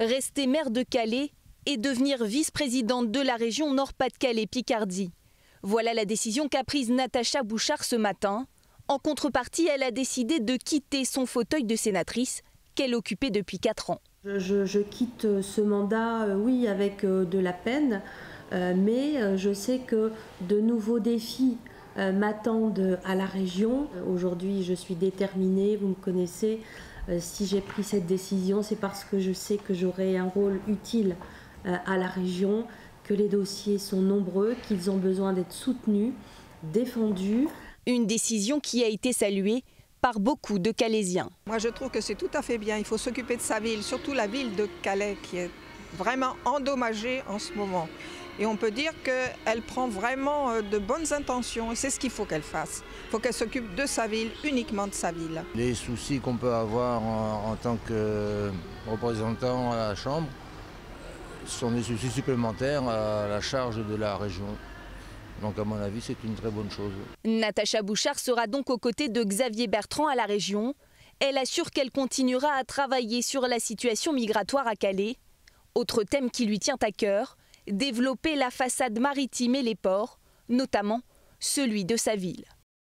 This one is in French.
rester maire de Calais et devenir vice-présidente de la région Nord-Pas-de-Calais-Picardie. Voilà la décision qu'a prise Natacha Bouchard ce matin. En contrepartie, elle a décidé de quitter son fauteuil de sénatrice qu'elle occupait depuis 4 ans. Je, quitte ce mandat, euh, oui, avec euh, de la peine, euh, mais je sais que de nouveaux défis m'attendent à la région. Aujourd'hui, je suis déterminée, vous me connaissez. Si j'ai pris cette décision, c'est parce que je sais que j'aurai un rôle utile à la région, que les dossiers sont nombreux, qu'ils ont besoin d'être soutenus, défendus. Une décision qui a été saluée par beaucoup de Calaisiens. Moi je trouve que c'est tout à fait bien, il faut s'occuper de sa ville, surtout la ville de Calais qui est vraiment endommagée en ce moment. Et on peut dire qu'elle prend vraiment euh, de bonnes intentions et c'est ce qu'il faut qu'elle fasse. Il faut qu'elle s'occupe de sa ville, uniquement de sa ville. Les soucis qu'on peut avoir en, tant que représentant à la Chambre sont des soucis supplémentaires à la charge de la région. Donc à mon avis, c'est une très bonne chose. Natacha Bouchard sera donc aux côtés de Xavier Bertrand à la région. Elle assure qu'elle continuera à travailler sur la situation migratoire à Calais. Autre thème qui lui tient à cœur, développer la façade maritime et les ports, notamment celui de sa ville.